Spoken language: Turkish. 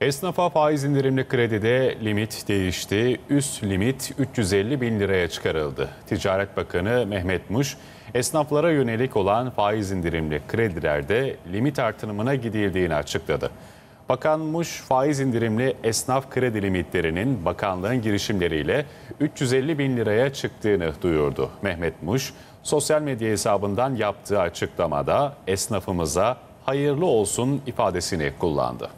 Esnafa faiz indirimli kredide limit değişti. Üst limit 350 bin liraya çıkarıldı. Ticaret Bakanı Mehmet Muş, esnaflara yönelik olan faiz indirimli kredilerde limit artırımına gidildiğini açıkladı. Bakan Muş, faiz indirimli esnaf kredi limitlerinin bakanlığın girişimleriyle 350 bin liraya çıktığını duyurdu. Mehmet Muş, sosyal medya hesabından yaptığı açıklamada esnafımıza hayırlı olsun ifadesini kullandı.